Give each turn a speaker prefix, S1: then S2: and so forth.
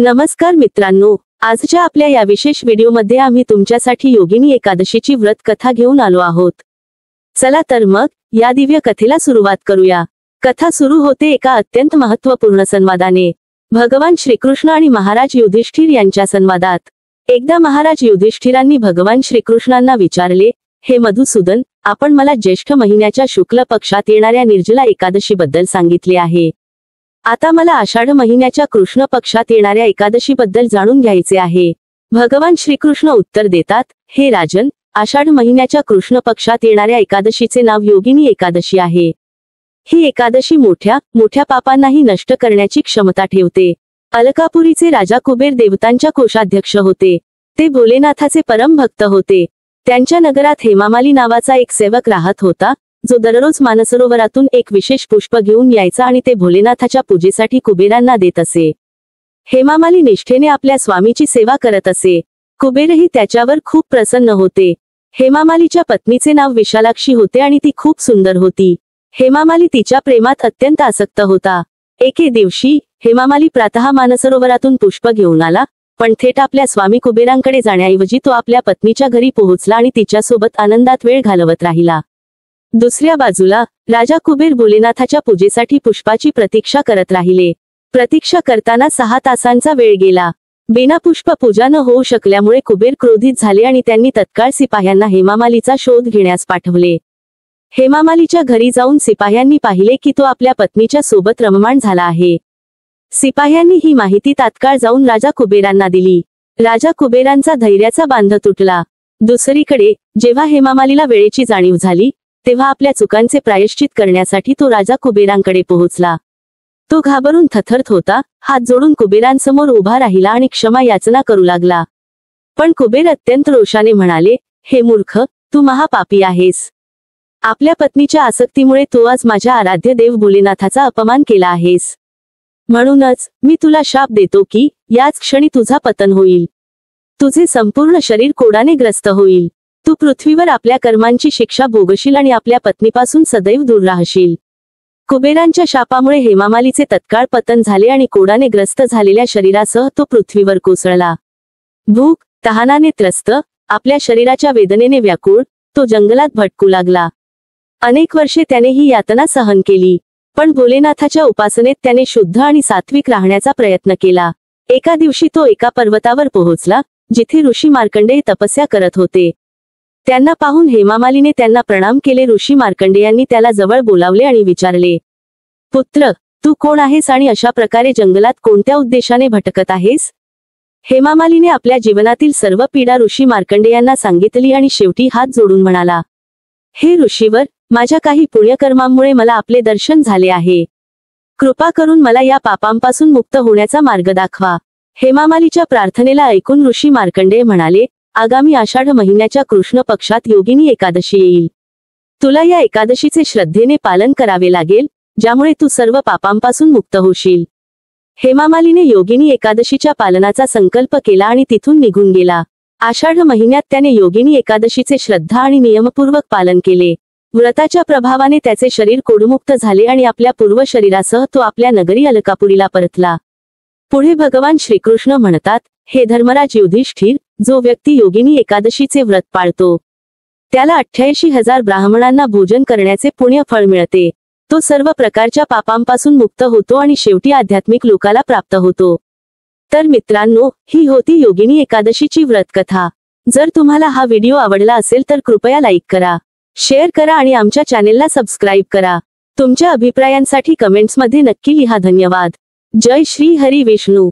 S1: नमस्कार मित्रांनो आजच्या आपल्या या विशेष व्हिडिओमध्ये आम्ही तुमच्यासाठी योगिनी एकादशीची व्रत कथा घेऊन आलो आहोत. चला तर मग या दिव्य कथेला सुरुवात करूया. कथा सुरू होते एका अत्यंत महत्त्वपूर्ण संवादाने. भगवान श्रीकृष्ण आणि महाराज युधिष्ठिर यांच्या संवादात. एकदा महाराज युधिष्ठिरांनी भगवान श्रीकृष्णांना विचारले हे मधुसूदन आपण मला ज्येष्ठ महिन्याच्या शुक्ल पक्षात येणाऱ्या निर्जला एकादशीबद्दल सांगितले आहे. आता मला आषाढ महिन्याच्या कृष्ण पक्षात येणाऱ्या एकादशी बद्दल जाणून घ्यायचे आहे. भगवान श्रीकृष्ण उत्तर देतात हे राजन आषाढ महिन्याच्या कृष्ण पक्षात येणाऱ्या एकादशीचे नाव योगिनी एकादशी आहे. ही एकादशी मोठ्या मोठ्या पापांनाही नष्ट करण्याची क्षमता ठेवते. अलकापुरीचे राजा कुबेर देवतांच्या कोषाध्यक्ष होते. ते भोलेनाथाचे परम भक्त होते. त्यांच्या नगरात हेमामाली नावाचा एक सेवक राहत होता जो दररोज मानसरोवरातून एक विशेष पुष्प घेऊन यायचा आणि ते भोलेनाथाच्या पूजेसाठी कुबेरांना देत असे. हेमामाली निष्ठेने आपल्या स्वामीची सेवा करत असे. कुबेरही त्याच्यावर खूप प्रसन्न होते. हेमामालीच्या पत्नीचे नाव विशालाक्षी होते आणि ती खूप सुंदर होती. हेमामाली तिच्या प्रेमात अत्यंत आसक्त होता. एके दिवशी हेमामाली प्रातः मानसरोवरातून पुष्प घेऊन आला पण थेट आपल्या स्वामी कुबेरांकडे जाण्याऐवजी तो आपल्या पत्नीच्या घरी पोहोचला आणि तिच्यासोबत आनंदात वेळ घालवत राहिला. दुसऱ्या बाजूला राजा कुबेर भोलेनाथाच्या पूजेसाठी पुष्पाची प्रतीक्षा करत राहिले. प्रतीक्षा करताना सहा तासांचा वेळ गेला. बिना पुष्प पूजा न होऊ शकल्यामुळे कुबेर क्रोधित झाले आणि त्यांनी तत्काळ सिपाह्यांना हेमामालीचा शोध घेण्यास पाठवले. हेमामालीच्या घरी जाऊन सिपाह्यांनी पाहिले की तो आपल्या पत्नीच्या सोबत रममाण झाला आहे. सिपाह्यांनी ही माहिती तात्काळ जाऊन राजा कुबेरांना दिली. राजा कुबेरांचा धैर्याचा बांध तुटला. दुसरीकडे जेव्हा हेमामालीला वेळेची जाणीव झाली तेव्हा आपल्या चुकांचे प्रायश्चित करण्यासाठी तो राजा कुबेरांकडे पोहोचला. तो घाबरून थथरत होता हात जोडून कुबेरांसमोर उभा राहिला आणि क्षमा याचना करू लागला. पण कुबेर अत्यंत रोषाने म्हणाले हे मूर्ख तू महापापी आहेस. आपल्या पत्नीच्या आसक्तीमुळे तू आज माझ्या आराध्य देव भोलेनाथाचा अपमान केला आहेस. म्हणूनच मी तुला शाप देतो की याच क्षणी तुझा पतन होईल. तुझे संपूर्ण शरीर कोडाने ग्रस्त होईल. तू पृथ्वीवर आपल्या कर्मांची शिक्षा भोगशील आणि आपल्या पत्नीपासून सदैव दूर राहशील. कुबेरांच्या शापामुळे हेमामालीचे तत्काळ पतन झाले आणि कोडाने ग्रस्त झालेल्या शरीरासह तो पृथ्वीवर कोसळला. भूक तहानाने त्रस्त आपल्या शरीराच्या वेदनेने व्याकुळ तो जंगलात भटकू लागला. अनेक वर्षे त्याने ही यातना सहन केली पण भोलेनाथाच्या उपासनेत त्याने शुद्ध आणि सात्विक राहण्याचा प्रयत्न केला. एका दिवशी तो एका पर्वतावर पोहोचला जिथे ऋषी मार्कंडेय तपस्या करत होते. त्यांना पाहून हेमामालीने त्यांना प्रणाम केले ऋषी मार्कंडेयांनी त्याला जवळ बोलावले आणि विचारले पुत्र तू कोण आहेस आणि अशा प्रकारे जंगलात कोणत्या उद्देशाने भटकत आहेस? हेमामालीने आपल्या जीवनातील सर्व पीडा ऋषी मार्कंडेयांना सांगितली आणि शेवटी हात जोडून म्हणाला हे ऋषीवर माझ्या काही पुण्यकर्मांमुळे मला आपले दर्शन झाले आहे. कृपा करून मला या पापांपासून मुक्त होण्याचा मार्ग दाखवा. हेमामालीच्या प्रार्थनेला ऐकून ऋषी मार्कंडेय म्हणाले आगामी आषाढ महिन्याच्या कृष्ण पक्षात योगिनी एकादशी येईल. तुला या एकादशीचे श्रद्धेने पालन करावे लागेल ज्यामुळे तू सर्व पापांपासून मुक्त होशील. हेमामालीने योगिनी एकादशीच्या पालनाचा संकल्प केला आणि तिथून निघून गेला. आषाढ महिन्यात त्याने योगिनी एकादशीचे श्रद्धा आणि नियमपूर्वक पालन केले. व्रताच्या प्रभावाने त्याचे शरीर कोडमुक्त झाले आणि आपल्या पूर्व शरीरासह तो आपल्या नगरी अलकापुरीला परतला. पुढे भगवान श्रीकृष्ण म्हणतात हे धर्मराज युधिष्ठिर जो व्यक्ती योगिनी एकादशीचे व्रत पाळतो. त्याला अठ्ठ्याऐंशी हजार ब्राह्मणांना भोजन करण्याचे पुण्य फळ मिळते. तो सर्व प्रकारच्या पापांपासून मुक्त होतो आणि शेवटी आध्यात्मिक लोकाला प्राप्त होतो. तर मित्रांनो ही होती योगिनी एकादशीची व्रतकथा. जर तुम्हाला हा व्हिडिओ आवडला असेल तर कृपया लाईक करा शेअर करा आणि आमच्या चॅनेलला सबस्क्राईब करा. तुमच्या अभिप्रायांसाठी कमेंट्समध्ये नक्की लिहा धन्यवाद. जय श्री हरी विष्णू.